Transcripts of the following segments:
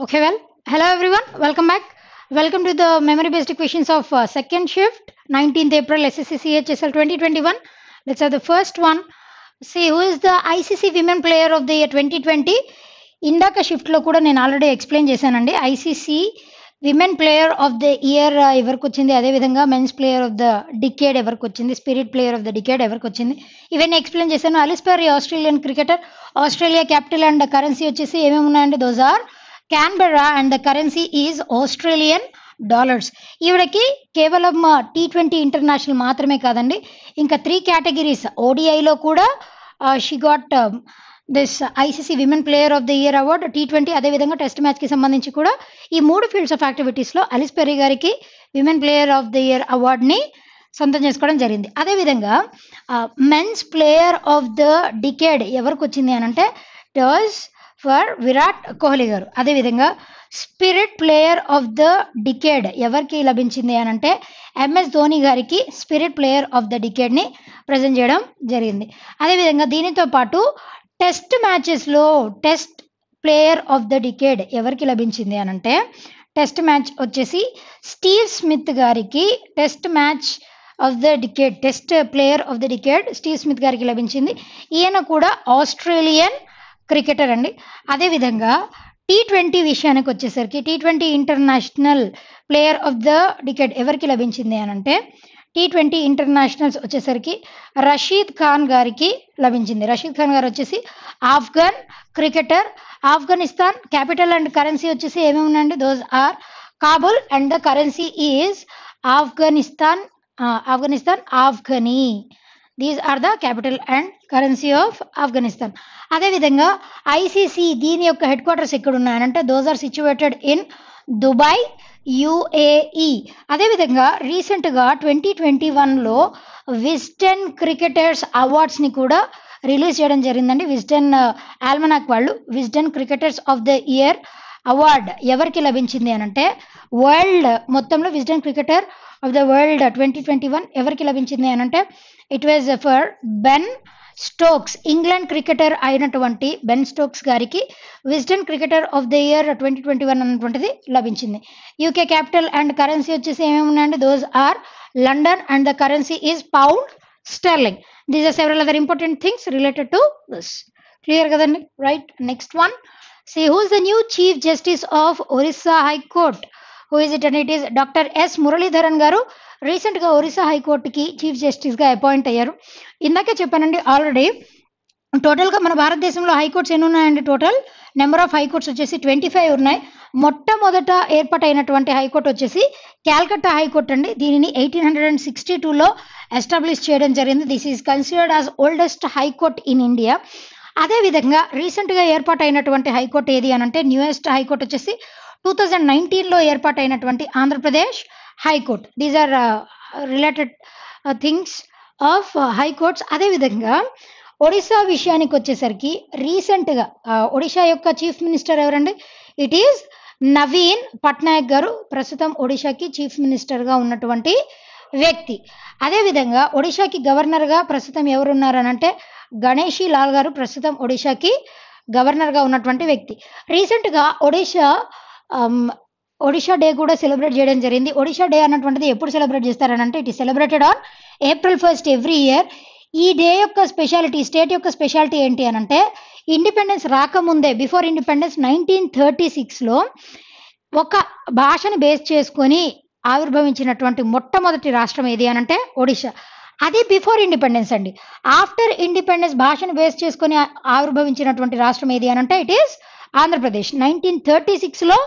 Okay, well, hello everyone, welcome back. Welcome to the memory based of of uh, second shift, 19th April SSC CHSL 2021. Let's have the first one. See, who is the ICC Women Player of the Year 2020? ఇందాక షిఫ్ట్లో కూడా నేను already explain చేశానండి ICC women player of the year ఎవరికి వచ్చింది అదేవిధంగా men's player of the decade ఎవరికి వచ్చింది spirit player of the decade ఎవరికి వచ్చింది ఇవన్నీ ఎక్స్ప్లెయిన్ చేశాను Ellyse Perry Australian cricketer Australia capital and currency వచ్చేసి ఏమేమి ఉన్నాయండి those are Canberra and the currency is Australian dollars ఈవిడకి కేవలం టీ ట్వంటీ ఇంటర్నేషనల్ మాత్రమే కాదండి. ఇంకా త్రీ కేటగిరీస్ ఓడిఐలో కూడా she got this ICC women player of the year award T twenty అదేవిధంగా టెస్ట్ మ్యాచ్కి సంబంధించి కూడా ఈ మూడు ఫీల్డ్స్ ఆఫ్ యాక్టివిటీస్లో అలిస్ పెరీ గారికి women player of the year అవార్డ్ని సొంతం చేసుకోవడం జరిగింది. అదేవిధంగా men's player of the decade ఎవరికి వచ్చింది అని అంటే టర్స్ ఫర్ విరాట్ కోహ్లీ గారు. అదేవిధంగా spirit player of the decade ఎవరికి లభించింది అని అంటే ఎంఎస్ ధోని గారికి స్పిరిట్ ప్లేయర్ ఆఫ్ ద డికేడ్ని ప్రజెంట్ చేయడం జరిగింది. అదేవిధంగా దీనితో పాటు test మ్యాచెస్లో test player of the decade ఎవరికి లభించింది అని అంటే టెస్ట్ మ్యాచ్ వచ్చేసి స్టీవ్ స్మిత్ గారికి test match of the decade test player of the decade Steve Smith గారికి లభించింది. ఈయన కూడా ఆస్ట్రేలియన్ క్రికెటర్ అండి. అదేవిధంగా టీ ట్వంటీ విషయానికి వచ్చేసరికి T twenty international player of the decade ఎవరికి లభించింది అని అంటే టీ ట్వంటీ ఇంటర్నేషనల్స్ వచ్చేసరికి రషీద్ ఖాన్ గారికి లభించింది. రషీద్ ఖాన్ గారు వచ్చేసి Afghan cricketer. Afghanistan capital and currency వచ్చేసి ఏమేమి ఉన్నాయండి? Those are Kabul and the currency is Afghanistan Afghanistan Afghani. These are the capital and currency of Afghanistan అదేవిధంగా ఐసీసీ దీని యొక్క హెడ్ క్వార్టర్స్ ఎక్కడ ఉన్నాయనంటే those are situated in Dubai UAE అదేవిధంగా రీసెంట్గా twenty twenty వన్లో విస్టన్ క్రికెటర్స్ అవార్డ్స్ని కూడా రిలీజ్ చేయడం జరిగిందండి. విస్టెన్ ఆల్మనాక్ uh, వాళ్ళు Wisden cricketers of the year award ఎవరికి లభించింది అని అంటే వరల్డ్ మొత్తంలో Wisden cricketer of the world twenty twenty one ఎవరికి లభించింది అని అంటే it was for Ben Stokes England cricketer అయినటువంటి Ben Stokes garu Wisden cricketer of the year twenty twenty one అన్నటువంటిది లభించింది. యూకే క్యాపిటల్ అండ్ కరెన్సీ వచ్చేసి ఏమేమి ఉన్నాయండి? Those are London and the currency is pound sterling these are several other important things related to this clear కదండి? Right next one See who is the new Chief Justice of Orissa who is it and it is doctor S Muralidharan గారు రీసెంట్గా ఒరిస్సా హైకోర్టుకి chief జస్టిస్గా appoint అయ్యారు. ఇందాకే చెప్పానండి already టోటల్గా మన భారతదేశంలో హైకోర్ట్స్ ఎన్ని ఉన్నాయండి total number of high courts వచ్చేసి ట్వంటీ ఫైవ్ ఉన్నాయి. మొట్టమొదట ఏర్పాటైనటువంటి హైకోర్టు వచ్చేసి క్యాల్కట్టా హైకోర్టు అండి. దీనిని ఎయిటీన్ హండ్రెడ్ అండ్ సిక్స్టీ టూలో ఎస్టాబ్లిష్ చేయడం జరిగింది. This is considered as oldest high court in India అదేవిధంగా రీసెంట్గా ఏర్పాటైనటువంటి హైకోర్టు ఏది అని అంటే న్యూయెస్ట్ హైకోర్టు వచ్చేసి టూ థౌజండ్ నైన్టీన్లో ఏర్పాటైనటువంటి Andhra Pradesh high court. These are related things of high courts అదేవిధంగా ఒడిశా విషయానికి వచ్చేసరికి రీసెంట్గా uh, ఒడిశా యొక్క చీఫ్ మినిస్టర్ ఎవరండి? ఇట్ ఈజ్ నవీన్ పట్నాయక్ గారు ప్రస్తుతం ఒడిశాకి చీఫ్ మినిస్టర్గా ఉన్నటువంటి వ్యక్తి. అదేవిధంగా ఒడిశాకి గవర్నర్గా ప్రస్తుతం ఎవరున్నారనంటే గణేషి లాల్ గారు ప్రస్తుతం ఒడిశాకి గవర్నర్గా ఉన్నటువంటి వ్యక్తి. రీసెంట్గా ఒడిశా Um, ఒడిషా డే కూడా సెలబ్రేట్ చేయడం జరిగింది. ఒడిషా డే అన్నటువంటిది ఎప్పుడు celebrate చేస్తారనంటే it is celebrated on April first every year ఈ డే యొక్క స్పెషాలిటీ స్టేట్ యొక్క స్పెషాలిటీ ఏంటి అని అంటే ఇండిపెండెన్స్ రాకముందే బిఫోర్ ఇండిపెండెన్స్ నైన్టీన్ థర్టీ సిక్స్లో ఒక భాషని బేస్ చేసుకొని ఆవిర్భవించినటువంటి మొట్టమొదటి రాష్ట్రం ఏది అని అంటే ఒడిషా అది బిఫోర్ ఇండిపెండెన్స్ అండి. ఆఫ్టర్ ఇండిపెండెన్స్ భాషను బేస్ చేసుకొని ఆవిర్భవించినటువంటి రాష్ట్రం ఏది అని అంటే it is Andhra Pradesh. Nineteen thirty సిక్స్లో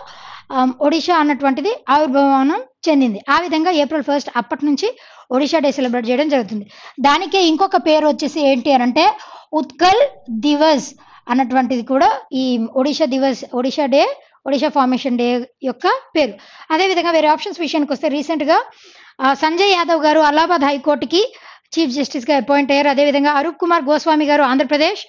ఒడిషా అన్నటువంటిది ఆవిర్భావనం చెందింది. ఆ విధంగా ఏప్రిల్ ఫస్ట్ అప్పటి నుంచి ఒడిషా డే సెలబ్రేట్ చేయడం జరుగుతుంది. దానికే ఇంకొక పేరు వచ్చేసి ఏంటి అని అంటే ఉత్కల్ దివస్ అన్నటువంటిది కూడా ఈ Odisha Divas Odisha day Odisha formation day యొక్క పేరు. అదేవిధంగా వేరే ఆప్షన్స్ విషయానికి వస్తే రీసెంట్గా సంజయ్ యాదవ్ గారు అలహాబాద్ హైకోర్టుకి చీఫ్ జస్టిస్గా అపాయింట్ అయ్యారు. అదేవిధంగా అరుప్ కుమార్ గోస్వామి గారు ఆంధ్రప్రదేశ్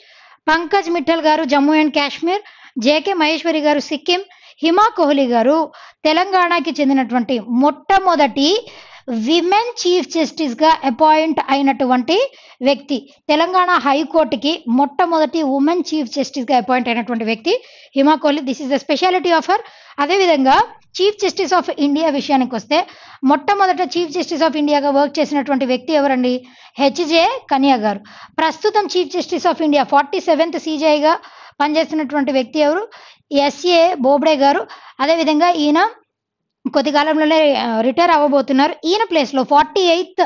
పంకజ్ మిఠల్ గారు Jammu and Kashmir J K Maheshwari గారు సిక్కిం హిమా కోహ్లీ గారు తెలంగాణకి చెందినటువంటి మొట్టమొదటి విమెన్ చీఫ్ జస్టిస్గా అపాయింట్ అయినటువంటి వ్యక్తి. తెలంగాణ హైకోర్టుకి మొట్టమొదటి ఉమెన్ చీఫ్ జస్టిస్గా అపాయింట్ అయినటువంటి వ్యక్తి Hima Kohli. This is the speciality of her అదేవిధంగా చీఫ్ జస్టిస్ ఆఫ్ ఇండియా విషయానికి వస్తే మొట్టమొదట చీఫ్ జస్టిస్ ఆఫ్ ఇండియాగా వర్క్ చేసినటువంటి వ్యక్తి ఎవరండి? హెచ్జే కనియా గారు. ప్రస్తుతం chief justice of India forty seventh సీజీఐగా పనిచేస్తున్నటువంటి వ్యక్తి ఎవరు? ఎస్ఏ బోబ్డే గారు. అదేవిధంగా ఈయన కొద్ది కాలంలోనే రిటైర్ అవ్వబోతున్నారు. ఈయన ప్లేస్లో ఫార్టీ ఎయిత్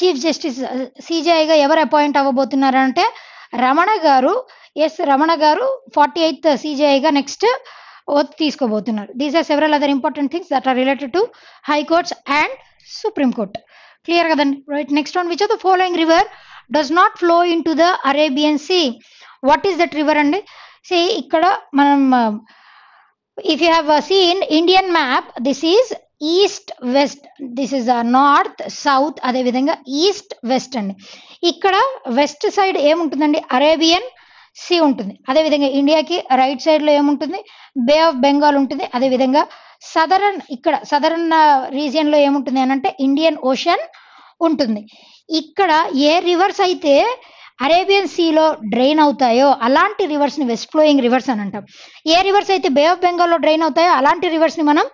చీఫ్ జస్టిస్ సిజిఐగా ఎవరు అపాయింట్ అవ్వబోతున్నారు అంటే రమణ గారు. ఎస్ రమణ గారు ఫార్టీ ఎయిత్ సీజీఐగా నెక్స్ట్ ఓత్ తీసుకోబోతున్నారు. These are several other important things that are related to high courts and supreme court clear కదండి? Right next one which of the following river does not flow in to the Arabian sea what is that river అండి? See ఇక్కడ మనం um, if you have uh, seen Indian map, this is east west this is north south అదేవిధంగా east west అండి. ఇక్కడ west side ఏముంటుందండి? Arabian sea ఉంటుంది. అదేవిధంగా ఇండియాకి రైట్ సైడ్లో ఏముంటుంది? బే ఆఫ్ బెంగాల్ ఉంటుంది. అదేవిధంగా సదరన్ ఇక్కడ సదరన్ రీజియన్లో uh, ఏముంటుంది అని అంటే ఇండియన్ ఓషన్ ఉంటుంది. ఇక్కడ ఏ రివర్స్ అయితే అరేబియన్ సీలో డ్రైన్ అవుతాయో అలాంటి రివర్స్ని వెస్ట్ ఫ్లోయింగ్ రివర్స్ అని అంటాం. ఏ రివర్స్ అయితే బే ఆఫ్ బెంగాల్లో డ్రైన్ అవుతాయో అలాంటి రివర్స్ని మనం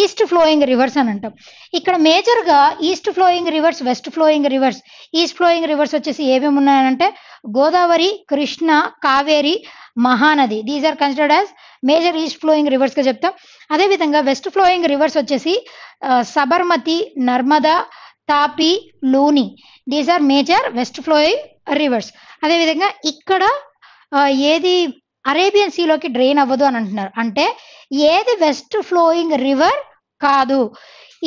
ఈస్ట్ ఫ్లోయింగ్ రివర్స్ అని అంటాం. ఇక్కడ మేజర్గా east flowing rivers west flowing rivers east flowing rivers వచ్చేసి ఏమేమి ఉన్నాయంటే Godavari Krishna Kaveri Mahanadi. These are considered as major east flowing రివర్స్గా చెప్తాం. అదేవిధంగా వెస్ట్ ఫ్లోయింగ్ రివర్స్ వచ్చేసి Sabarmati Narmada Tapi Luni. These are major west flowing rivers అదేవిధంగా ఇక్కడ ఏది Arabian సీలోకి drain అవ్వదు అని అంటున్నారు. అంటే ఏది వెస్ట్ ఫ్లోయింగ్ రివర్ కాదు.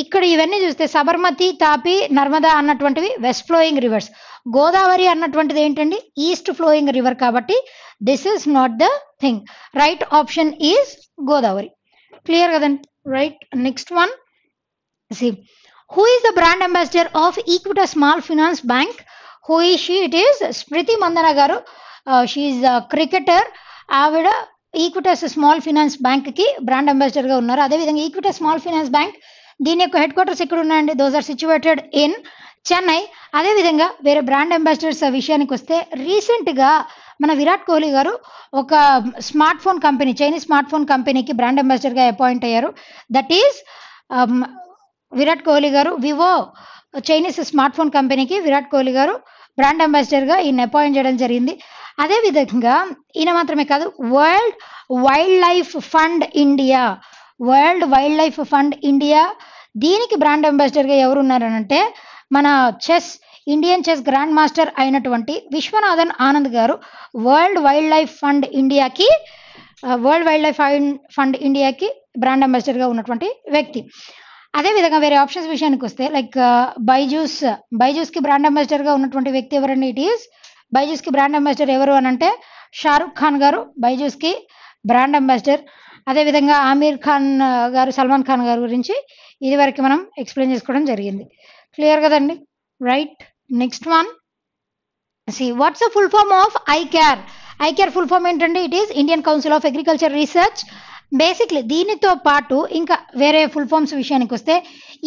ఇక్కడ ఇవన్నీ చూస్తే సబర్మతి తాపి నర్మదా అన్నటువంటివి వెస్ట్ ఫ్లోయింగ్ రివర్స్ గోదావరి అన్నటువంటిది ఏంటండి? ఈస్ట్ ఫ్లోయింగ్ రివర్ కాబట్టి this is not the thing right option is Godavari. Clear కదండి? Right next one see who is the brand ambassador of Equitas small finance bank who is she it is Smriti Mandhana గారు she cricketer ఆవిడ equitous small finance బ్యాంక్కి brand అంబాసిడర్గా ఉన్నారు. అదేవిధంగా equitous small finance bank దీని యొక్క headquarters ఎక్కడ ఉన్నాయండి those are situated in Chennai అదేవిధంగా వేరే బ్రాండ్ అంబాసిడర్స్ విషయానికి వస్తే రీసెంట్గా మన విరాట్ కోహ్లీ గారు ఒక smart phone company Chinese smart phone కంపెనీకి బ్రాండ్ అంబాసిడర్గా అపాయింట్ అయ్యారు. దట్ ఈస్ విరాట్ కోహ్లీ గారు వివో చైనీస్ స్మార్ట్ ఫోన్ కంపెనీకి విరాట్ కోహ్లీ గారు బ్రాండ్ అంబాసిడర్గా ఈయన అపాయింట్ చేయడం జరిగింది. అదేవిధంగా ఈయన మాత్రమే కాదు world wildlife fund India world wildlife fund India దీనికి బ్రాండ్ అంబాసిడర్గా ఎవరు ఉన్నారనంటే మన chess Indian chess grand master అయినటువంటి విశ్వనాథన్ ఆనంద్ గారు వరల్డ్ వైల్డ్ లైఫ్ ఫండ్ ఇండియాకి వరల్డ్ వైల్డ్ లైఫ్ ఫండ్ ఇండియాకి బ్రాండ్ అంబాసిడర్గా ఉన్నటువంటి వ్యక్తి. అదేవిధంగా వేరే ఆప్షన్స్ విషయానికి వస్తే లైక్ బైజూస్ బైజూస్కి బ్రాండ్ అంబాసిడర్గా ఉన్నటువంటి వ్యక్తి ఎవరండి? ఇట్ ఈస్ బైజూస్కి బ్రాండ్ అంబాసిడర్ ఎవరు అని అంటే షారుఖ్ ఖాన్ గారు బైజూస్కి బ్రాండ్ అంబాసిడర్ అదేవిధంగా ఆమీర్ ఖాన్ గారు సల్మాన్ ఖాన్ గారి గురించి ఇదివరకు మనం ఎక్స్ప్లెయిన్ చేసుకోవడం జరిగింది. క్లియర్ కదండి? Right next one see what's full form of ICAR ICAR full form ఏంటంటే it is Indian council of agriculture research basically దీనితో పాటు ఇంకా వేరే ఫుల్ ఫామ్స్ విషయానికి వస్తే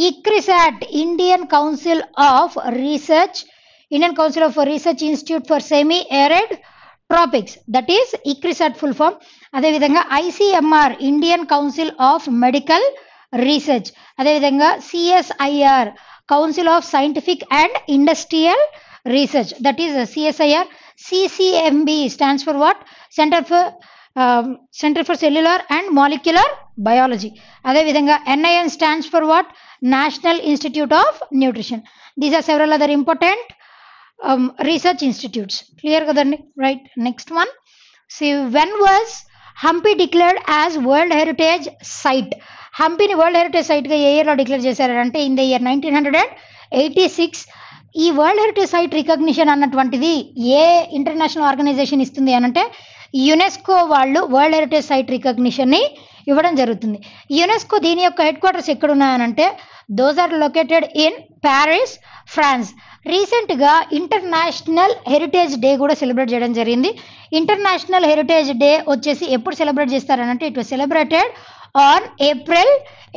ICRISAT Indian council of research Indian council of research institute for semi arid tropics that is ICRISAT full form అదేవిధంగా ICMR Indian council of medical research అదేవిధంగా CSIR council of scientific and industrial research that is CSIR CCMB stands for what center for center for cellular and molecular biology అదేవిధంగా NIN stands for what national institute of nutrition these are several other important research institutes clear కదండి right next one see when was Hampi declared as world heritage site హంపిని world heritage సైట్గా ఏ ఇయర్లో declare చేశారంటే in the year nineteen hundred and eighty six ఈ world heritage site recognition అన్నటువంటిది ఏ international organisation ఇస్తుంది అనంటే యునెస్కో వాళ్ళు వరల్డ్ హెరిటేజ్ సైట్ రికగ్నిషన్ని ఇవ్వడం జరుగుతుంది. యునెస్కో దీని యొక్క హెడ్ క్వార్టర్స్ ఎక్కడ ఉన్నాయనంటే those are located in Paris France రీసెంట్గా ఇంటర్నేషనల్ హెరిటేజ్ డే కూడా సెలబ్రేట్ చేయడం జరిగింది. ఇంటర్నేషనల్ హెరిటేజ్ డే వచ్చేసి ఎప్పుడు celebrate చేస్తారనంటే it was celebrated on April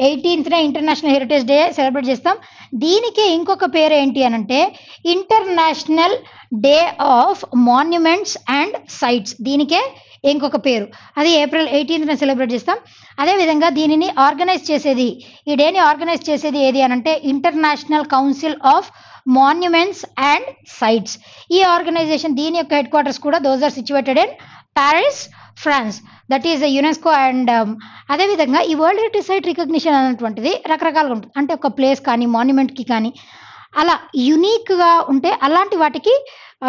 ఎయిటీన్త్న international heritage day celebrate చేస్తాం. దీనికి ఇంకొక పేరు ఏంటి అని అంటే international day of monuments and sites. దీనికే ఇంకొక పేరు. అది ఏప్రిల్ ఎయిటీన్త్న సెలబ్రేట్ చేస్తాం. అదేవిధంగా దీనిని ఆర్గనైజ్ చేసేది ఈ డేని ఆర్గనైజ్ చేసేది ఏది అని అంటే international council of monuments and sites. ఈ ఆర్గనైజేషన్ దీని యొక్క హెడ్ క్వార్టర్స్ కూడా those are situated in Paris France. That is UNESCO and అదేవిధంగా ఈ వరల్డ్ హెరిటేజ్ సైట్ రికగ్నిషన్ అనేటువంటిది రకరకాలుగా ఉంటుంది. అంటే ఒక ప్లేస్ కానీ మాన్యుమెంట్కి కానీ. అలా యునీక్గా ఉంటే అలాంటి వాటికి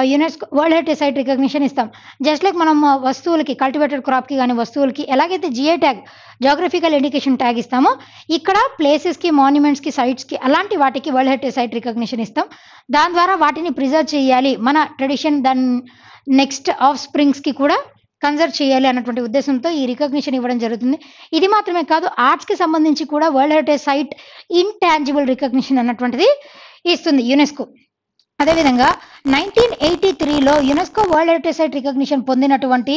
UNESCO world heritage site recognition ఇస్తాం. జస్ట్ లైక్ మనం వస్తువులకి కల్టివేటెడ్ క్రాప్కి కానీ వస్తువులకి ఎలాగైతే GI tag geographical indication tag ఇస్తామో ఇక్కడ ప్లేసెస్కి మాన్యుమెంట్స్కి సైట్స్కి అలాంటి వాటికి వరల్డ్ హెరిటేజ్ సైట్ రికగ్నిషన్ ఇస్తాం. దాని ద్వారా వాటిని ప్రిజర్వ్ చేయాలి. మన ట్రెడిషన్ దాని నెక్స్ట్ ఆఫ్ స్ప్రింగ్స్కి కూడా కన్సర్వ్ చేయాలి అన్నటువంటి ఉద్దేశంతో ఈ రికగ్నిషన్ ఇవ్వడం జరుగుతుంది. ఇది మాత్రమే కాదు ఆర్ట్స్కి సంబంధించి కూడా world heritage site intangible recognition అన్నటువంటిది ఇస్తుంది యునెస్కో అదేవిధంగా నైన్టీన్ ఎయిటీ త్రీలో UNESCO world heritage site recognition పొందినటువంటి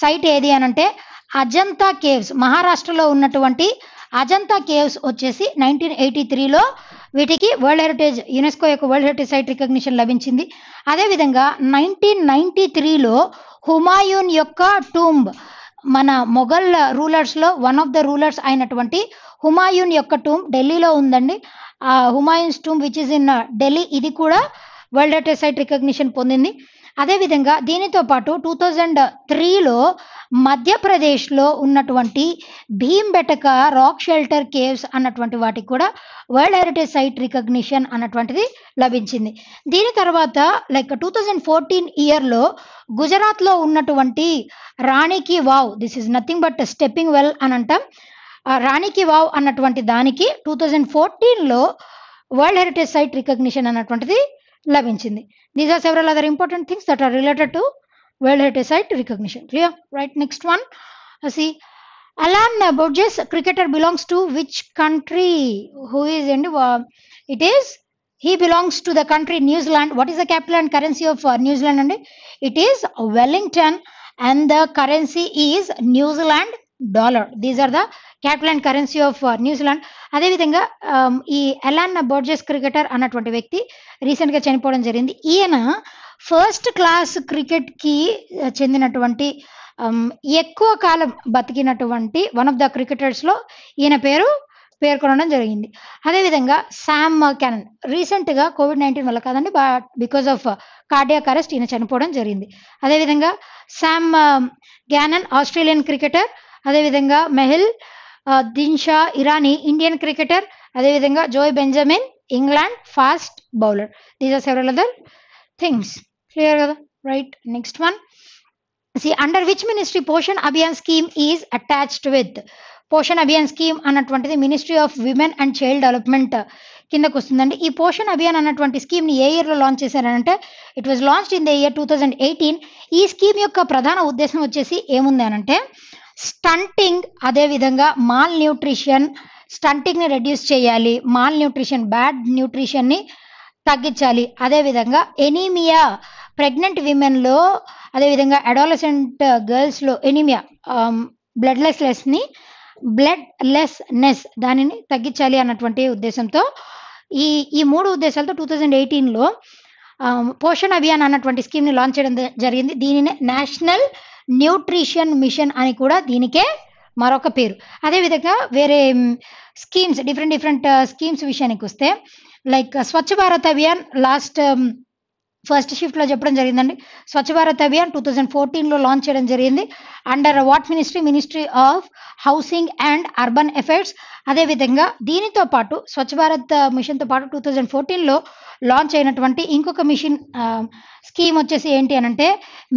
సైట్ ఏది అని అంటే అజంతా కేవ్స్ మహారాష్ట్రలో ఉన్నటువంటి అజంతా కేవ్స్ వచ్చేసి నైన్టీన్ ఎయిటీ త్రీలో వీటికి వరల్డ్ హెరిటేజ్ యునెస్కో యొక్క వరల్డ్ హెరిటేజ్ సైట్ రికగ్నిషన్ లభించింది. అదేవిధంగా నైన్టీన్ నైన్టీ త్రీలో హుమాయూన్ యొక్క టూంబ్ మన మొఘల్ రూలర్స్లో వన్ ఆఫ్ ద రూలర్స్ అయినటువంటి హుమాయూన్ యొక్క టూంబ్ ఢిల్లీలో ఉందండి. ఆ Humayun's tomb which is in Delhi ఇది కూడా వరల్డ్ హెరిటేజ్ సైట్ రికగ్నిషన్ పొందింది. అదేవిధంగా దీనితో పాటు టూ థౌజండ్ త్రీలో మధ్యప్రదేశ్లో ఉన్నటువంటి భీంబెటక రాక్ షెల్టర్ కేవ్స్ అన్నటువంటి వాటికి కూడా వరల్డ్ హెరిటేజ్ సైట్ రికగ్నిషన్ అన్నటువంటిది లభించింది. దీని తర్వాత లైక్ టూ థౌజండ్ ఫోర్టీన్ ఇయర్లో గుజరాత్లో ఉన్నటువంటి Rani ki Vav this is nothing but stepping well అని అంటాం ఆ రాణికి వావ్ అన్నటువంటి దానికి టూ థౌజండ్ ఫోర్టీన్లో వరల్డ్ హెరిటేజ్ సైట్ రికగ్నిషన్ అన్నటువంటిది లభించింది. These are several other important things that are related to world heritage site recognition right next one see Alan Borges cricketer belongs to which country who is and it is he belongs to the country New Zealand what is the capital and currency of New Zealand అండి it is Wellington and the currency is New Zealand dollar these are the capital and currency of New Zealand అదేవిధంగా um, ఈ Elon Borges cricketer అన్నటువంటి వ్యక్తి రీసెంట్గా చనిపోవడం జరిగింది ఈయన first class క్రికెట్కి చెందినటువంటి ఎక్కువ కాలం బతికినటువంటి వన్ ఆఫ్ ద క్రికెటర్స్లో ఈయన పేరు పేర్కొనడం జరిగింది. అదేవిధంగా శామ్ క్యానన్ రీసెంట్గా కోవిడ్ నైన్టీన్ వల్ల కాదండి but because of cardiac arrest ఈయన చనిపోవడం జరిగింది. అదేవిధంగా శామ్ గ్యానన్ ఆస్ట్రేలియన్ క్రికెటర్. అదేవిధంగా మెహిల్ దిన్షా ఇరానీ ఇండియన్ క్రికెటర్. అదేవిధంగా Joey Benjamin England fast bowler. These are several other things clear కదా right next one see under which ministry Poshan Abhiyan scheme is attached with Poshan Abhiyan scheme అన్నటువంటిది ministry of women and child development కిందకు వస్తుందండి. ఈ పోషన్ అభియాన్ అన్నటువంటి స్కీమ్ని ఏ ఇయర్లో launch చేశారంటే it was launched in the year two thousand eighteen ఈ scheme యొక్క ప్రధాన ఉద్దేశం వచ్చేసి ఏముంది అని అంటే స్టంటింగ్ అదేవిధంగా మాల్ న్యూట్రిషన్ స్టంటింగ్ని రెడ్యూస్ చేయాలి. మాల్ న్యూట్రిషన్ బ్యాడ్ న్యూట్రిషన్ని తగ్గించాలి. అదేవిధంగా ఎనీమియా ప్రెగ్నెంట్ విమెన్లో అదేవిధంగా అడాలసెంట్ గర్ల్స్లో ఎనీమియా బ్లడ్ లెస్లెస్ని బ్లడ్ లెస్నెస్ దానిని తగ్గించాలి అన్నటువంటి ఉద్దేశంతో ఈ ఈ మూడు ఉద్దేశాలతో టూ థౌజండ్ ఎయిటీన్లో పోషణ్ అభియాన్ అన్నటువంటి స్కీమ్ని లాంచ్ చేయడం జరిగింది. దీనిని నేషనల్ న్యూట్రిషన్ మిషన్ అని కూడా దీనికే మరొక పేరు. అదేవిధంగా వేరే స్కీమ్స్ డిఫరెంట్ డిఫరెంట్ స్కీమ్స్ విషయానికి వస్తే like Swachh Bharat Abhiyan last um, first షిఫ్ట్లో చెప్పడం జరిగిందండి. స్వచ్ఛ భారత్ అభియాన్ టూ థౌజండ్ ఫోర్టీన్లో లాంచ్ చేయడం జరిగింది. Under what ministry ministry of housing and urban affairs అదేవిధంగా దీనితో పాటు స్వచ్ఛ భారత్ uh, మిషన్తో పాటు టూ థౌజండ్ ఫోర్టీన్లో లాంచ్ అయినటువంటి ఇంకొక మిషన్ స్కీమ్ um, వచ్చేసి ఏంటి అని అంటే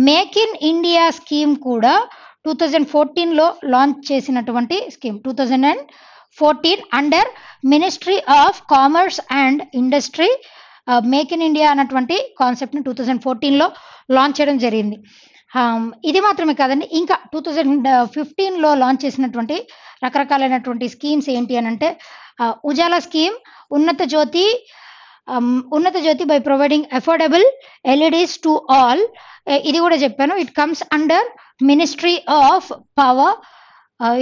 మేక్ ఇన్ ఇండియా స్కీమ్ కూడా టూ థౌజండ్ ఫోర్టీన్లో లాంచ్ చేసినటువంటి scheme two thousand and fourteen under ministry of commerce and industry make in India అన్నటువంటి కాన్సెప్ట్ని టూ థౌజండ్ ఫోర్టీన్లో లాంచ్ చేయడం జరిగింది. Um, ఇది మాత్రమే కాదండి ఇంకా టూ థౌజండ్ ఫిఫ్టీన్లో లాంచ్ చేసినటువంటి రకరకాలైనటువంటి స్కీమ్స్ ఏంటి అని అంటే Ujala scheme Unnat Jyoti um, Unnat Jyoti by providing affordable LEDs to all ఇది కూడా చెప్పాను. It comes under ministry of power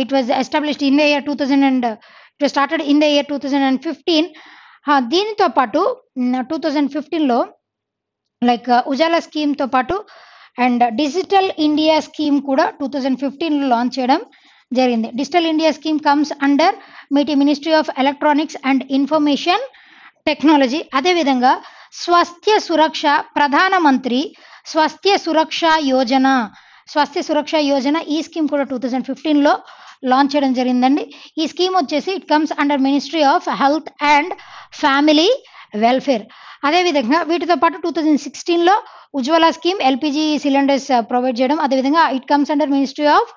it was established in the year two thousand and it started in the year two thousand and fifteen దీనితో పాటు two thousand ఫిఫ్టీన్లో like Ujala స్కీమ్తో పాటు and digital India scheme కూడా two thousand ఫిఫ్టీన్లో launch చేయడం జరిగింది. Digital India scheme comes under MeitY ministry of electronics and information technology. అదేవిధంగా స్వాస్థ్య సురక్ష ప్రధానమంత్రి స్వాస్థ్య సురక్ష యోజన స్వాస్థ్య సురక్ష యోజన ఈ స్కీమ్ కూడా టూ థౌజండ్ ఫిఫ్టీన్లో లాంచ్ చేయడం జరిగిందండి. ఈ స్కీమ్ వచ్చేసి it comes under ministry of health and family welfare అదేవిధంగా వీటితో పాటు టూ థౌజండ్ సిక్స్టీన్లో Ujjwala scheme LPG cylinders provide చేయడం అదేవిధంగా it comes under ministry of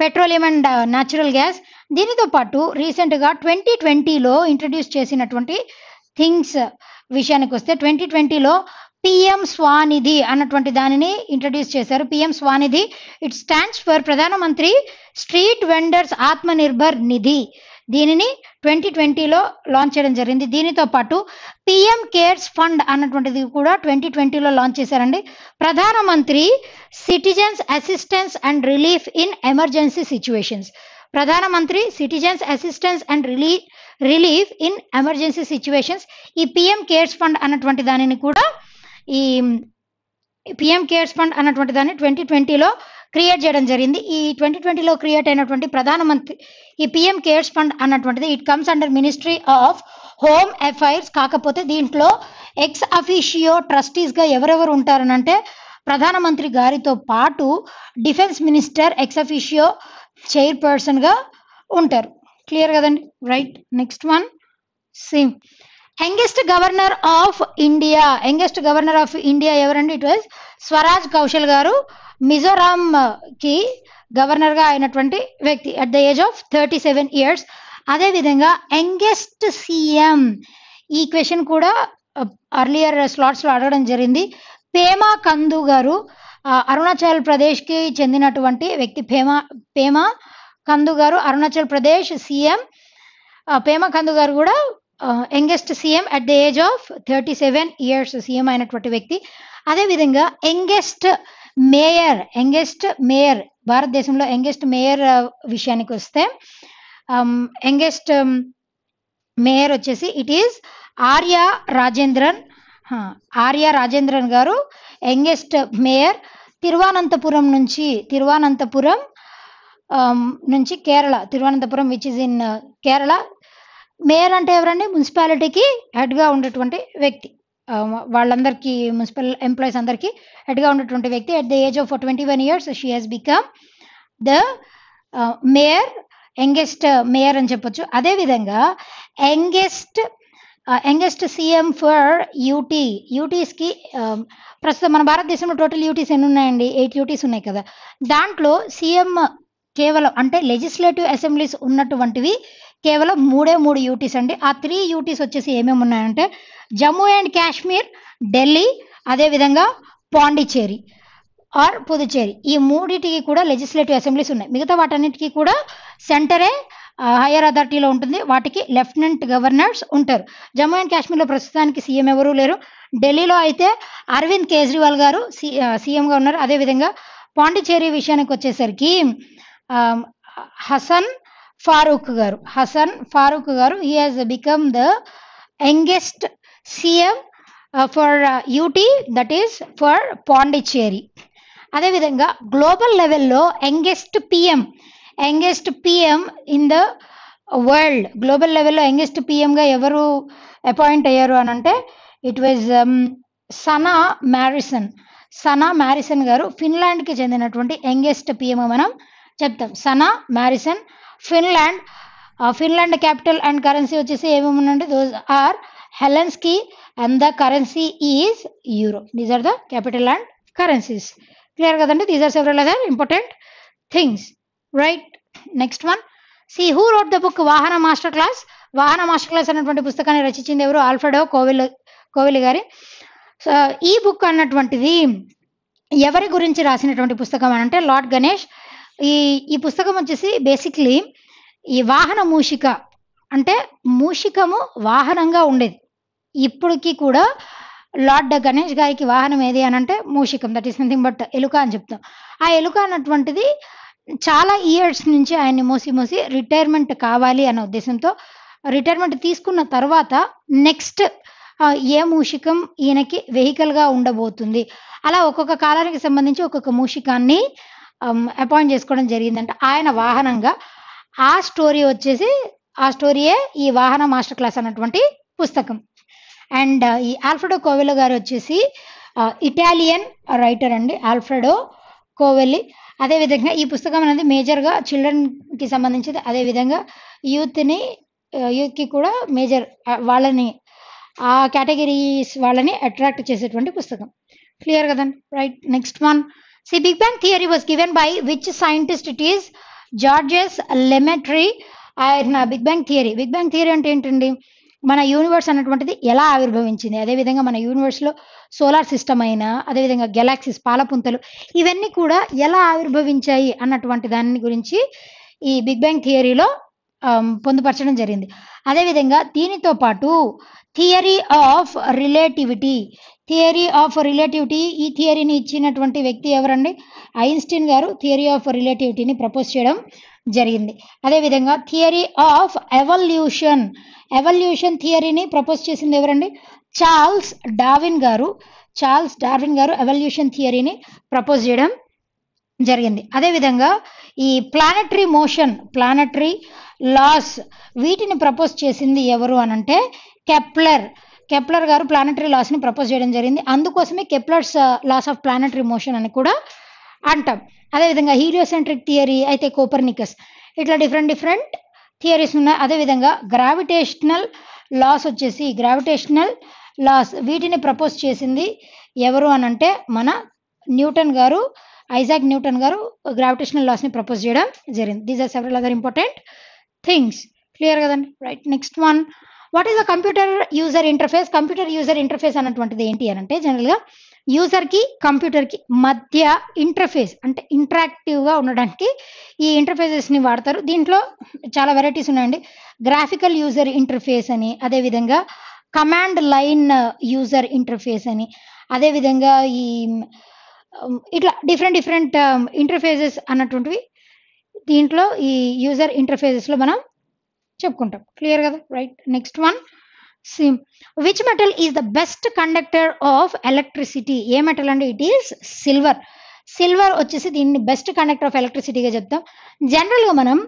petroleum and natural gas దీనితో పాటు రీసెంట్గా ట్వంటీ ట్వంటీలో ఇంట్రడ్యూస్ చేసినటువంటి థింగ్స్ విషయానికి వస్తే ట్వంటీ ట్వంటీలో పిఎం స్వానిధి అన్నటువంటి దానిని ఇంట్రడ్యూస్ చేశారు. PM Svanidhi it stands for Pradhan Mantri street vendors Atmanirbhar Nidhi. దీనిని ట్వంటీ ట్వంటీలో లాంచ్ చేయడం జరిగింది. దీనితో పాటు పిఎం కేర్స్ ఫండ్ అన్నటువంటిది కూడా ట్వంటీ ట్వంటీలో లాంచ్ చేశారండి. ప్రధానమంత్రి citizens assistance and relief in emergency situations. ప్రధానమంత్రి citizens assistance and really relief in emergency situations. ఈ పిఎం కేర్స్ ఫండ్ అన్నటువంటి దానిని కూడా ఈ పిఎం కేర్స్ ఫండ్ అన్నటువంటి దాన్ని ట్వంటీ ట్వంటీలో క్రియేట్ చేయడం జరిగింది. ఈ ట్వంటీ ట్వంటీలో క్రియేట్ అయినటువంటి ప్రధానమంత్రి ఈ పిఎం కేర్స్ ఫండ్ అన్నటువంటిది it comes under ministry of home affairs కాకపోతే దీంట్లో ఎక్స్ అఫీషియో ట్రస్టీస్గా ఎవరెవరు ఉంటారనంటే ప్రధానమంత్రి గారితో పాటు డిఫెన్స్ మినిస్టర్ ఎక్స్ అఫీషియో చైర్పర్సన్గా ఉంటారు. క్లియర్ కదండి? Right next one same youngest governor of India youngest governor of India ఎవరండి? It was Swaraj Kaushal garu. Mizoram కి గవర్నర్గా అయినటువంటి వ్యక్తి at the age of thirty seven years అదేవిధంగా యంగెస్ట్ సీఎం ఈ క్వశ్చన్ కూడా uh, అర్లియర్ స్లాట్స్లో అడగడం జరిగింది. పేమా కందు గారు uh, అరుణాచల్ ప్రదేశ్కి చెందినటువంటి వ్యక్తి పేమా పేమా కందు గారు అరుణాచల్ ప్రదేశ్ సీఎం. Uh, పేమా కందు గారు కూడా youngest CM at the age of thirty seven years CM అయినటువంటి వ్యక్తి. అదేవిధంగా యంగెస్ట్ మేయర్ యంగెస్ట్ మేయర్ భారతదేశంలో యంగెస్ట్ మేయర్ విషయానికి వస్తే యంగెస్ట్ మేయర్ వచ్చేసి it is Arya Rajendran. Arya Rajendran garu youngest mayor Thiruvananthapuram నుంచి తిరువనంతపురం నుంచి Kerala Thiruvananthapuram which is in Kerala mayor అంటే ఎవరండి? మున్సిపాలిటీకి హెడ్గా ఉండేటువంటి వ్యక్తి. వాళ్ళందరికీ మున్సిపల్ ఎంప్లాయీస్ అందరికీ హెడ్గా ఉన్నటువంటి వ్యక్తి. At the age of twenty one years she has become the mayor youngest mayor అని చెప్పొచ్చు. అదేవిధంగా youngest youngest CM for UT. యూటీస్కి ప్రస్తుతం మన భారతదేశంలో టోటల్ యూటీస్ ఎన్ని ఉన్నాయండి? ఎయిట్ యూటీస్ ఉన్నాయి కదా. దాంట్లో సీఎం కేవలం అంటే లెజిస్లేటివ్ అసెంబ్లీస్ ఉన్నటువంటివి కేవలం మూడే మూడు యూటీస్ అండి. ఆ త్రీ యూటీస్ వచ్చేసి ఏమేమి ఉన్నాయంటే జమ్మూ అండ్ కాశ్మీర్ ఢిల్లీ అదేవిధంగా పాండిచ్చేరి ఆర్ పుదుచ్చేరి ఈ మూడిటికి కూడా లెజిస్లేటివ్ అసెంబ్లీస్ ఉన్నాయి. మిగతా వాటన్నిటికీ కూడా సెంటరే హయ్యర్ అథారిటీలో ఉంటుంది. వాటికి లెఫ్టినెంట్ గవర్నర్స్ ఉంటారు. జమ్మూ అండ్ కాశ్మీర్లో ప్రస్తుతానికి సీఎం ఎవరూ లేరు. ఢిల్లీలో అయితే అరవింద్ కేజ్రీవాల్ గారు సీ సీఎంగా ఉన్నారు. అదేవిధంగా పాండిచ్చేరి విషయానికి వచ్చేసరికి Hasan Farooq garu. Hasan Farooq garu he has become the youngest CM for UT that is for Pondicherry అదేవిధంగా గ్లోబల్ లెవెల్లో youngest PM youngest PM in the world global లెవెల్లో యంగెస్ట్ పిఎంగా ఎవరు అపాయింట్ అయ్యారు అని అంటే it was Sanna Morrison Sanna Morrison garu ఫిన్లాండ్కి చెందినటువంటి youngest PM మనం చెప్తాం. Sanna Morrison Finland Finland capital and currency వచ్చేసి ఏమేమి ఉన్నాయంటే those are Helsinki and the currency is euro these are the capital and currencies clear కదండి? These are several other important things right next one see who wrote the book Vahana master class Vahana master class అనేటువంటి పుస్తకాన్ని రచించింది ఎవరు? Alfredo కోవిల్ కోవిల్ గారి. So ఈ book అన్నటువంటిది ఎవరి గురించి రాసినటువంటి పుస్తకం అని అంటే లార్డ్ గణేష్ ఈ ఈ పుస్తకం వచ్చేసి బేసిక్లీ ఈ వాహన మూషిక అంటే మూషికము వాహనంగా ఉండేది. ఇప్పటికీ కూడా లార్డ్ గణేష్ గారికి వాహనం ఏది అని అంటే మూషికం. దట్ ఈస్ నథింగ్ బట్ ఎలుక అని చెప్తాం. ఆ ఎలుక అన్నటువంటిది చాలా ఇయర్స్ నుంచి ఆయన్ని మోసి మోసి రిటైర్మెంట్ కావాలి అనే ఉద్దేశంతో రిటైర్మెంట్ తీసుకున్న తర్వాత నెక్స్ట్ ఏ మూషికం ఈయనకి వెహికల్గా ఉండబోతుంది. అలా ఒక్కొక్క కాలానికి సంబంధించి ఒక్కొక్క మూషికాన్ని Um, అపాయింట్ చేసుకోవడం జరిగిందంట. ఆయన వాహనంగా ఆ స్టోరీ వచ్చేసి ఆ స్టోరీయే ఈ వాహన మాస్టర్ క్లాస్ అన్నటువంటి పుస్తకం. అండ్ uh, ఈ ఆల్ఫ్రెడో కోవెలో గారు వచ్చేసి uh, ఇటాలియన్ రైటర్ అండి ఆల్ఫ్రెడో కోవెల్లి. అదేవిధంగా ఈ పుస్తకం అనేది మేజర్గా చిల్డ్రన్కి సంబంధించింది. అదేవిధంగా యూత్ని యూత్కి uh, కూడా మేజర్ వాళ్ళని ఆ కేటగిరీస్ వాళ్ళని అట్రాక్ట్ చేసేటువంటి పుస్తకం. క్లియర్ కదండి? Right next one see big bang theory was given by which scientist it is Georges Lemaitre ఆయన big bang theory big bang theory అంటే ఏంటండి? మన యూనివర్స్ అన్నటువంటిది ఎలా ఆవిర్భవించింది? అదేవిధంగా మన యూనివర్స్లో సోలార్ సిస్టమ్ అయినా అదేవిధంగా గెలాక్సీస్ పాలపుంతలు ఇవన్నీ కూడా ఎలా ఆవిర్భవించాయి అన్నటువంటి దాని గురించి ఈ బిగ్ బ్యాంగ్ థియరీలో పొందుపరచడం జరిగింది. అదేవిధంగా దీనితో పాటు theory of relativity theory of relativity ఈ థియరీని ఇచ్చినటువంటి వ్యక్తి ఎవరండి? ఐన్స్టీన్ గారు థియరీ ఆఫ్ రిలేటివిటీని ప్రపోజ్ చేయడం జరిగింది. అదేవిధంగా థియరీ ఆఫ్ ఎవల్యూషన్ ఎవల్యూషన్ థియరీని ప్రపోజ్ చేసింది ఎవరండి? Charles Darwin garu. Charles Darwin garu evolution థియరీని propose చేయడం జరిగింది. అదేవిధంగా ఈ ప్లానటరీ మోషన్ ప్లానటరీ లాస్ వీటిని ప్రపోజ్ చేసింది ఎవరు అనంటే కెప్లర్ కెప్లర్ గారు ప్లానటరీ లాస్ని ప్రపోజ్ చేయడం జరిగింది. అందుకోసమే Kepler's laws of planetary motion అని కూడా అంటాం. అదేవిధంగా హీలియోసెంట్రిక్ థియరీ అయితే కోపర్నికస్ ఇట్లా డిఫరెంట్ డిఫరెంట్ థియరీస్ ఉన్నాయి. అదేవిధంగా గ్రావిటేషనల్ లాస్ వచ్చేసి గ్రావిటేషనల్ లాస్ వీటిని ప్రపోజ్ చేసింది ఎవరు అనంటే మన Newton garu Isaac Newton garu gravitational లాస్ని propose చేయడం జరిగింది. These are several other important things clear కదండి? Right next one what is the computer user interface computer user interface అన్నటువంటిది ఏంటి అని అంటే జనరల్గా యూజర్కి కంప్యూటర్కి మధ్య ఇంటర్ఫేస్ అంటే ఇంటరాక్టివ్గా ఉండడానికి ఈ ఇంటర్ఫేసెస్ని వాడతారు. దీంట్లో చాలా వెరైటీస్ ఉన్నాయండి. గ్రాఫికల్ యూజర్ ఇంటర్ఫేస్ అని అదేవిధంగా కమాండ్ లైన్ యూజర్ ఇంటర్ఫేస్ అని అదేవిధంగా ఈ ఇట్లా డిఫరెంట్ డిఫరెంట్ ఇంటర్ఫేసెస్ అన్నటువంటివి. దీంట్లో ఈ యూజర్ ఇంటర్ఫేసెస్లో మనం చెప్పుకుంటాం. క్లియర్ కదా? Right next one see which metal is the best conductor of electricity A metal అంటే ఇట్ ఈస్ సిల్వర్ సిల్వర్ వచ్చేసి దీన్ని బెస్ట్ కండక్టర్ ఆఫ్ ఎలక్ట్రిసిటీగా చెప్తాం. జనరల్గా మనం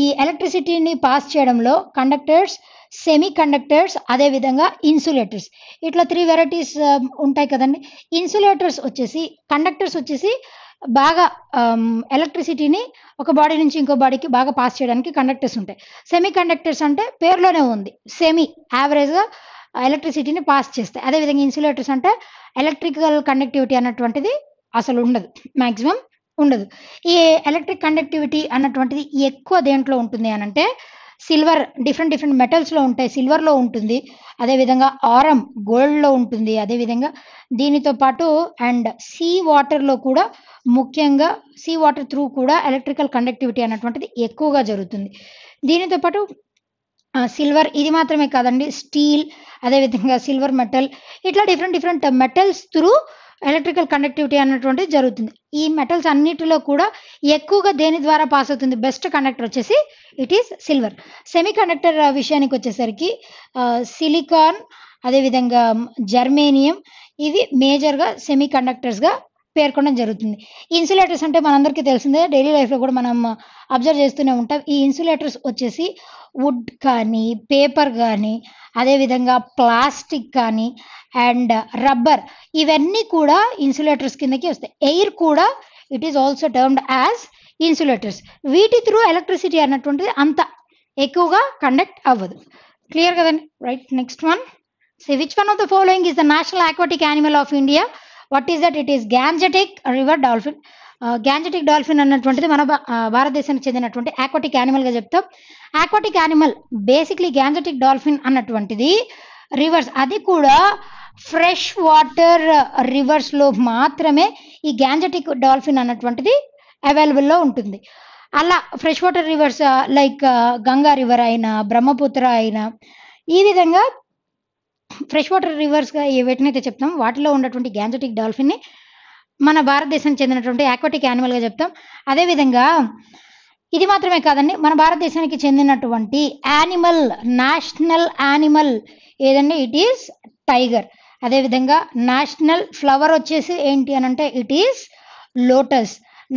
ఈ ఎలక్ట్రిసిటీని పాస్ చేయడంలో కండక్టర్స్ సెమీ కండక్టర్స్ అదేవిధంగా ఇన్సులేటర్స్ ఇట్లా త్రీ వెరైటీస్ ఉంటాయి కదండి. ఇన్సులేటర్స్ వచ్చేసి కండక్టర్స్ వచ్చేసి బాగా ఎలక్ట్రిసిటీని ఒక బాడీ నుంచి ఇంకో బాడీకి బాగా పాస్ చేయడానికి కండక్టర్స్ ఉంటాయి. సెమీ కండక్టర్స్ అంటే పేరులోనే ఉంది. సెమీ యావరేజ్గా ఎలక్ట్రిసిటీని పాస్ చేస్తాయి. అదేవిధంగా ఇన్సులేటర్స్ అంటే ఎలక్ట్రికల్ కండక్టివిటీ అన్నటువంటిది అసలు ఉండదు. మ్యాక్సిమం ఉండదు. ఈ ఎలక్ట్రిక్ కండక్టివిటీ అన్నటువంటిది ఎక్కువ దేంట్లో ఉంటుంది అని అంటే సిల్వర్ డిఫరెంట్ డిఫరెంట్ మెటల్స్లో ఉంటాయి. సిల్వర్లో ఉంటుంది. అదేవిధంగా ఆరం గోల్డ్లో ఉంటుంది. అదేవిధంగా దీనితో పాటు అండ్ సీ వాటర్లో కూడా ముఖ్యంగా సీ వాటర్ త్రూ కూడా ఎలక్ట్రికల్ కండక్టివిటీ అన్నటువంటిది ఎక్కువగా జరుగుతుంది. దీనితో పాటు సిల్వర్ ఇది మాత్రమే కాదండి స్టీల్ అదేవిధంగా సిల్వర్ మెటల్ ఇట్లా different different metals through electrical conductivity అన్నటువంటిది జరుగుతుంది. ఈ మెటల్స్ అన్నిటిలో కూడా ఎక్కువగా దేని ద్వారా పాస్ అవుతుంది? బెస్ట్ కండక్టర్ వచ్చేసి it is silver semiconductor విషయానికి వచ్చేసరికి సిలికాన్ అదేవిధంగా జర్మేనియం ఇవి మేజర్గా సెమీ కండక్టర్స్గా పేర్కొనడం జరుగుతుంది. ఇన్సులేటర్స్ అంటే మనందరికీ తెలిసిందే డైలీ లైఫ్లో కూడా మనం అబ్జర్వ్ చేస్తూనే ఉంటాం. ఈ ఇన్సులేటర్స్ వచ్చేసి వుడ్ కానీ పేపర్ కానీ అదేవిధంగా ప్లాస్టిక్ కానీ అండ్ రబ్బర్ ఇవన్నీ కూడా ఇన్సులేటర్స్ కిందకి వస్తాయి. ఎయిర్ కూడా it is also termed as insulators. వీటి త్రూ ఎలక్ట్రిసిటీ అన్నటువంటిది అంత ఎక్కువగా కండక్ట్ అవ్వదు. క్లియర్ కదండి? Right next one. See which one of the following is the national aquatic animal of India what is that it is Gangetic river dolphin Gangetic dolphin అన్నటువంటిది మన భారతదేశానికి చెందినటువంటి ఆక్వాటిక్ యానిమల్గా చెప్తాం. Aquatic animal basically Gangetic dolphin అన్నటువంటిది rivers అది కూడా fresh water రివర్స్లో మాత్రమే ఈ గ్యాంజెటిక్ డాల్ఫిన్ అన్నటువంటిది అవైలబుల్లో ఉంటుంది. అలా fresh water rivers like Ganga river అయినా బ్రహ్మపుత్ర అయినా ఈ విధంగా ఫ్రెష్ వాటర్ రివర్స్గా ఏవేటినైతే చెప్తాం వాటిలో ఉన్నటువంటి గ్యాంజెటిక్ డాల్ఫిన్ని మన భారతదేశానికి చెందినటువంటి ఆక్వాటిక్ యానిమల్గా చెప్తాం. అదేవిధంగా ఇది మాత్రమే కాదండి మన భారతదేశానికి చెందినటువంటి యానిమల్ నేషనల్ యానిమల్ ఏదండి? It is tiger. అదేవిధంగా నేషనల్ ఫ్లవర్ వచ్చేసి ఏంటి అనంటే it is lotus.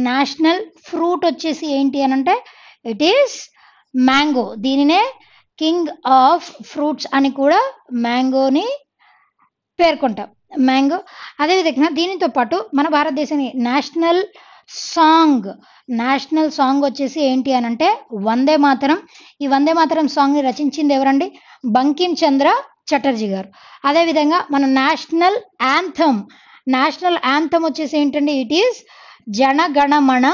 National fruit వచ్చేసి ఏంటి అనంటే ఇట్ ఈస్ మ్యాంగో. దీనినే కింగ్ ఆఫ్ ఫ్రూట్స్ అని కూడా మ్యాంగోని పేర్కొంటాం. మ్యాంగో అదేవిధంగా దీనితో పాటు మన భారతదేశానికి నేషనల్ సాంగ్ నేషనల్ సాంగ్ వచ్చేసి ఏంటి అని అంటే వందే మాతరం. ఈ వందే మాతరం సాంగ్ని రచించింది ఎవరండి? బంకిం చంద్ర చటర్జీ గారు. అదేవిధంగా మన నేషనల్ యాంథమ్ నేషనల్ యాంథమ్ వచ్చేసి ఏంటండి? ఇట్ ఈస్ జనగణమణ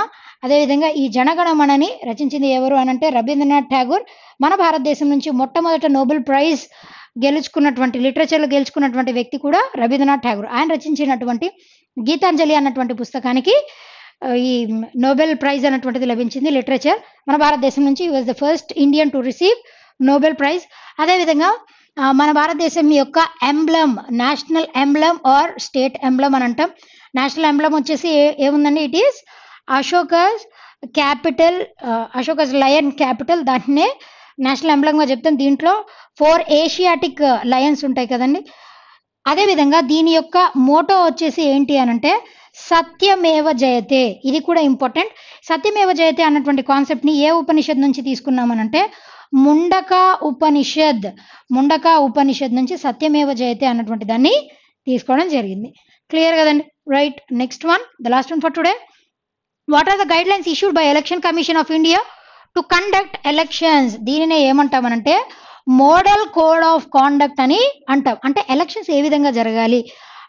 అదేవిధంగా ఈ జనగణమనని రచించింది ఎవరు అని అంటే రవీంద్రనాథ్ ఠాగూర్. మన భారతదేశం నుంచి మొట్టమొదట నోబెల్ ప్రైజ్ గెలుచుకున్నటువంటి లిటరేచర్లో గెలుచుకున్నటువంటి వ్యక్తి కూడా రవీంద్రనాథ్ ఠాగూర్. ఆయన రచించినటువంటి గీతాంజలి అన్నటువంటి పుస్తకానికి ఈ నోబెల్ ప్రైజ్ అన్నటువంటిది లభించింది లిటరేచర్. మన భారతదేశం నుంచి was the first Indian to receive Nobel prize. అదేవిధంగా మన భారతదేశం యొక్క emblem national emblem or state emblem అని అంటాం. నేషనల్ ఎంబ్లమ్ వచ్చేసి ఏముందండి? It is Ashoka's capital Ashoka's lion capital దాన్నే నేషనల్ ఎంబ్లంగా చెప్తాం దీంట్లో ఫోర్ ఏషియాటిక్ లయన్స్ ఉంటాయి కదండి. అదేవిధంగా దీని యొక్క మోటో వచ్చేసి ఏంటి అని అంటే సత్యమేవ జయతే. ఇది కూడా ఇంపార్టెంట్ సత్యమేవ జయతే అన్నటువంటి కాన్సెప్ట్ని ఏ ఉపనిషత్ నుంచి తీసుకున్నామనంటే ముండక ఉపనిషద్. ముండక ఉపనిషద్ నుంచి సత్యమేవ జయతే అన్నటువంటి దాన్ని తీసుకోవడం జరిగింది. క్లియర్ కదండి? Right next one the last one for today what are the guidelines issued by election commission of India to conduct elections దీనినే ఏమంటామనంటే మోడల్ కోడ్ ఆఫ్ కాండక్ట్ అని అంటాం. అంటే ఎలక్షన్స్ ఏ విధంగా జరగాలి?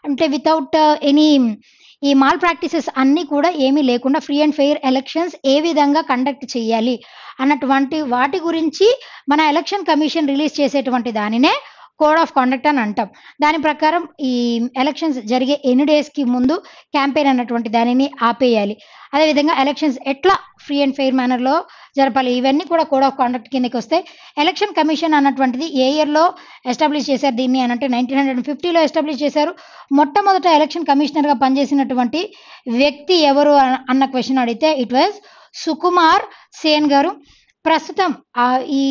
అంటే వితౌట్ ఎనీ uh, ఈ మాల్ ప్రాక్టీసెస్ అన్నీ కూడా ఏమీ లేకుండా ఫ్రీ అండ్ ఫెయిర్ ఎలక్షన్స్ ఏ విధంగా కండక్ట్ చేయాలి? అన్నటువంటి వాటి గురించి మన ఎలక్షన్ కమిషన్ రిలీజ్ చేసేటువంటి దానినే కోడ్ ఆఫ్ కాండక్ట్ అని అంటాం. దాని ప్రకారం ఈ ఎలక్షన్స్ జరిగే ఎన్ని డేస్కి ముందు క్యాంపెయిన్ అన్నటువంటి దానిని ఆపేయాలి. అదేవిధంగా ఎలక్షన్స్ ఎట్లా ఫ్రీ అండ్ ఫెయిర్ మేనర్లో జరపాలి ఇవన్నీ కూడా కోడ్ ఆఫ్ కాండక్ట్ కిందకి వస్తాయి ఎలక్షన్ కమిషన్ అన్నటువంటిది ఏ ఇయర్లో ఎస్టాబ్లిష్ చేశారు దీన్ని అని అంటే నైన్టీన్ హండ్రెడ్ ఫిఫ్టీలో ఎస్టాబ్లిష్ చేశారు. మొట్టమొదట ఎలక్షన్ కమిషనర్గా పనిచేసినటువంటి వ్యక్తి ఎవరు అన్న- అన్న క్వశ్చన్ అడిగితే ఇట్ వాజ్ సుకుమార్ సేన్ గారు. ప్రస్తుతం ఈ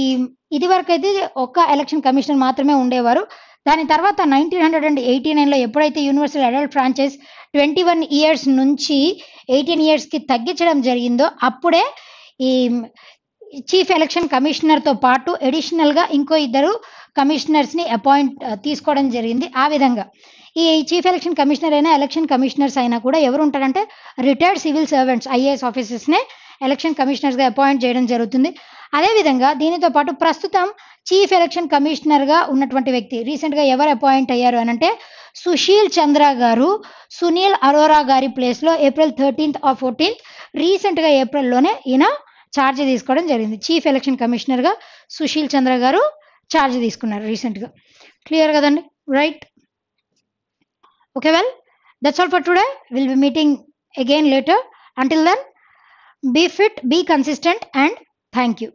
ఇది వరకు అయితే ఒక్క ఎలక్షన్ కమిషనర్ మాత్రమే ఉండేవారు. దాని తర్వాత నైన్టీన్ హండ్రెడ్ అండ్ ఎయిటీ నైన్లో ఎప్పుడైతే universal adult franchise twenty one years నుంచి ఎయిటీన్ ఇయర్స్కి తగ్గించడం జరిగిందో అప్పుడే ఈ చీఫ్ ఎలక్షన్ కమిషనర్తో పాటు అడిషనల్గా ఇంకో ఇద్దరు కమిషనర్స్ని అపాయింట్ తీసుకోవడం జరిగింది ఆ విధంగా. ఈ చీఫ్ ఎలక్షన్ కమిషనర్ అయినా ఎలక్షన్ కమిషనర్స్ అయినా కూడా ఎవరు ఉంటారంటే రిటైర్డ్ సివిల్ సర్వెంట్స్ ఐఏఎస్ ఆఫీసర్స్నే ఎలక్షన్ కమిషనర్స్గా అపాయింట్ చేయడం జరుగుతుంది. అదేవిధంగా దీనితో పాటు ప్రస్తుతం చీఫ్ ఎలక్షన్ కమిషనర్గా ఉన్నటువంటి వ్యక్తి రీసెంట్గా ఎవరు అపాయింట్ అయ్యారు అని అంటే సుశీల్ చంద్ర గారు సునీల్ అరోరా గారి ప్లేస్లో ఏప్రిల్ థర్టీన్త్ ఆ ఫోర్టీన్త్ రీసెంట్గా ఏప్రిల్లోనే ఈయన ఛార్జ్ తీసుకోవడం జరిగింది. చీఫ్ ఎలక్షన్ కమిషనర్గా సుశీల్ చంద్ర గారు ఛార్జ్ తీసుకున్నారు రీసెంట్గా క్లియర్ కదండి? Right okay well that's all for today will be meeting again later until then be fit be consistent and thank you